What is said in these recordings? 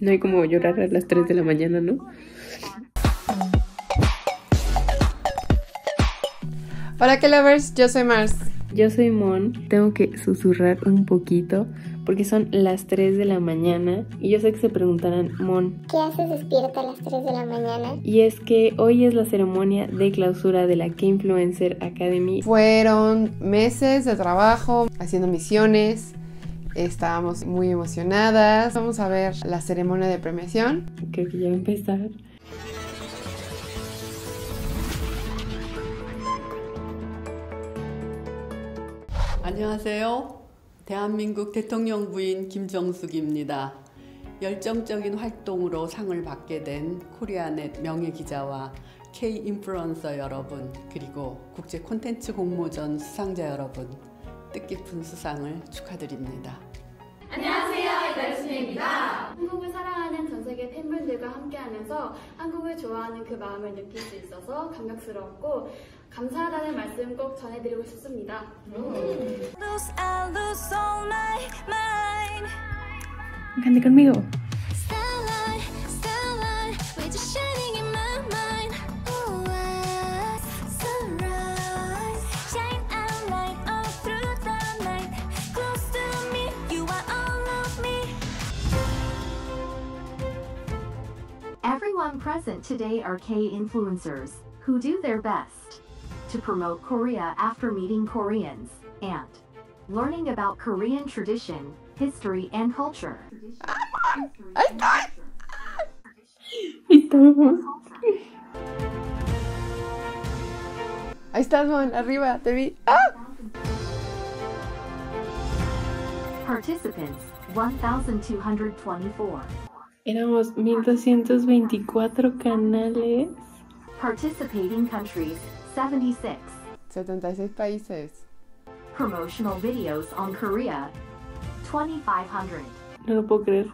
No hay como llorar a las 3 de la mañana, ¿no? Hola, que lovers, yo soy Mars. Yo soy Mon. Tengo que susurrar un poquito porque son las 3 de la mañana y yo sé que se preguntarán, Mon, ¿Qué haces despierta a las 3 de la mañana? y es que hoy es la ceremonia de clausura de la K-Influencer Academy. Fueron meses de trabajo haciendo misiones. Estábamos muy emocionadas. Vamos a ver la ceremonia de premiación. Creo que ya va a empezar. 안녕하세요. 대한민국 대통령 부인 김정숙입니다. 열정적인 활동으로 상을 받게 된 코리아넷 명예 기자와 K 인플루언서 여러분, 그리고 국제 콘텐츠 공모전 수상자 여러분, 뜻깊은 수상을 축하드립니다. 한국을 사랑하는 전 세계 팬분들과 함께하면서 한국을 좋아하는 그 마음을 느낄 수 있어서 감격스러웠고 감사하다는 말씀 꼭 전해드리고 싶습니다. lose, I lose all my mind. Cante conmigo. Everyone present today are K influencers who do their best to promote Korea after meeting Koreans and learning about Korean tradition, history, and culture. I Ahí estás, Mon, arriba, te vi. ¡Ah! Participants 1224. Éramos 1224 canales. Participating countries 76. 76 países. Promotional videos on Korea 2500. No lo puedo creer.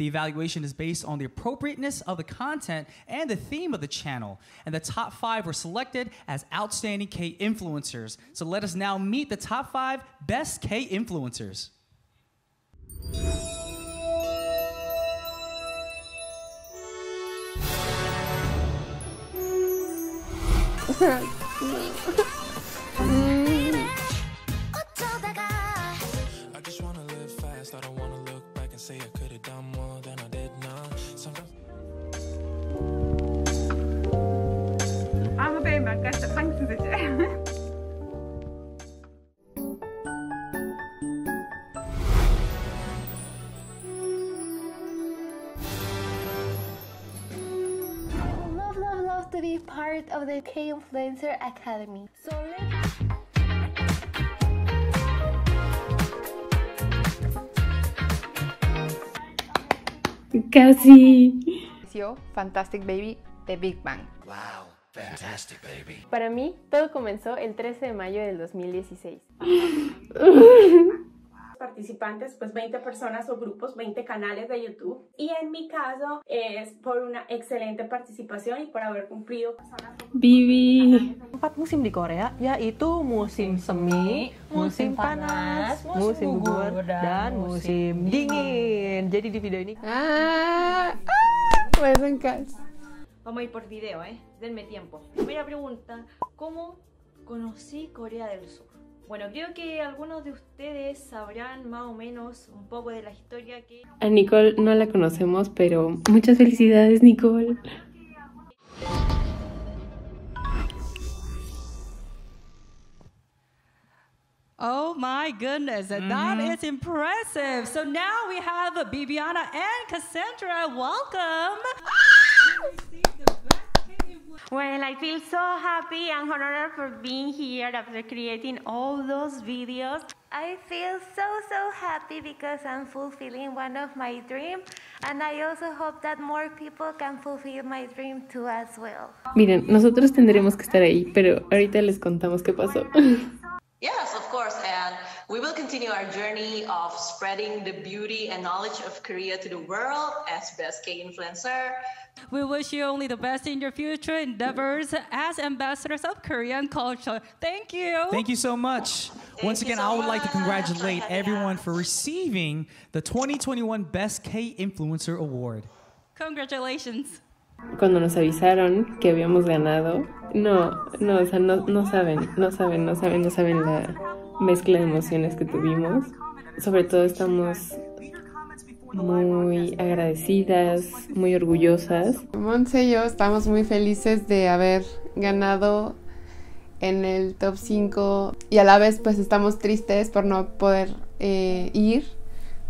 The evaluation is based on the appropriateness of the content and the theme of the channel. And the top five were selected as outstanding K influencers. So let us now meet the top five best K influencers. I just wanna live fast. I don't wanna look back and say I could have done more. I would love, love, love to be part of the K-Influencer Academy. So let's Casi. Inició Fantastic Baby de Big Bang. Para mí, todo comenzó el 13 de mayo del 2016. participantes, pues 20 personas o grupos, 20 canales de YouTube. Y en mi caso es por una excelente participación y por haber cumplido Bibi. empat musim di Korea yaitu musim semi, musim panas, musim gugur, dan musim dingin. Jadi di video ini ¡Ah! ¡Ah! Vamos a ir por video, ¿eh? Denme tiempo. Primera pregunta, ¿cómo conocí Corea del Sur? Bueno, creo que algunos de ustedes sabrán más o menos un poco de la historia que... A Nicole no la conocemos, pero muchas felicidades, Nicole. Oh my goodness, that is impressive. So now we have Bibiana and Cassandra. Welcome. Well, I feel so happy and honored for being here after creating all those videos. I feel so, so happy because I'm fulfilling one of my dreams, and I also hope that more people can fulfill my dream too as well. Miren, nosotros tendremos que estar ahí, pero ahorita les contamos qué pasó. We will continue our journey of spreading the beauty and knowledge of Korea to the world as Best K Influencer. We wish you only the best in your future endeavors as ambassadors of Korean culture. Thank you. Thank you so much. Once again, I would like to congratulate everyone for receiving the 2021 Best K Influencer Award. Congratulations. Cuando nos avisaron que habíamos ganado, no, no, o sea, no, no saben, no saben, no saben, no saben la mezcla de emociones que tuvimos. Sobre todo estamos muy agradecidas, muy orgullosas. Monse y yo estamos muy felices de haber ganado en el top 5 y a la vez pues estamos tristes por no poder eh, ir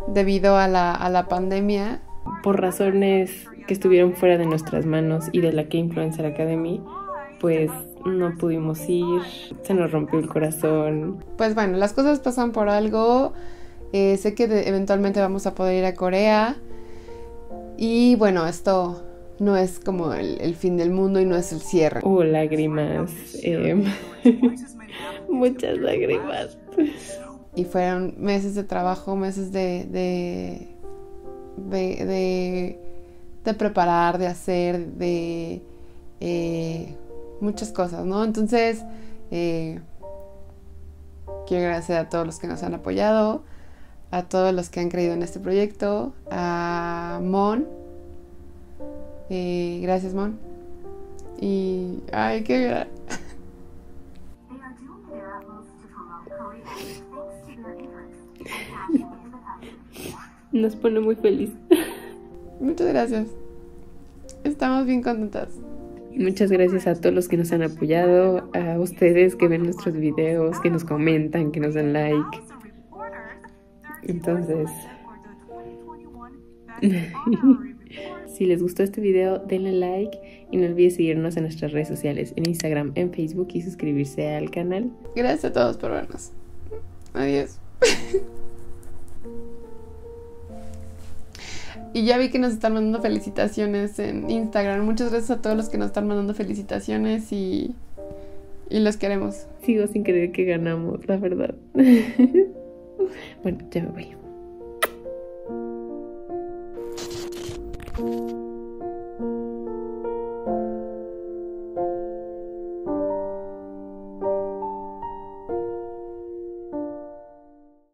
debido a la, a la pandemia. Por razones que estuvieron fuera de nuestras manos y de la K-Influencer Academy, pues no pudimos ir, se nos rompió el corazón. Pues bueno, las cosas pasan por algo. Eh, sé que de- eventualmente vamos a poder ir a Corea. Y bueno, esto no es como el, el fin del mundo y no es el cierre. Hubo lágrimas, em, muchas lágrimas. Y fueron meses de trabajo, meses de, de, de, de, de preparar, de hacer, de eh, muchas cosas, ¿no? Entonces, eh, quiero agradecer a todos los que nos han apoyado, a todos los que han creído en este proyecto, a Mon. Eh, gracias, Mon. Y, ay, qué Nos pone muy feliz. Muchas gracias. Estamos bien contentas. Muchas gracias a todos los que nos han apoyado, a ustedes que ven nuestros videos, que nos comentan, que nos dan like. Entonces, si les gustó este video, denle like y no olviden seguirnos en nuestras redes sociales, en Instagram, en Facebook y suscribirse al canal. Gracias a todos por vernos. Adiós. Y ya vi que nos están mandando felicitaciones en Instagram. Muchas gracias a todos los que nos están mandando felicitaciones y, y los queremos. Sigo sin creer que ganamos, la verdad. bueno, ya me voy.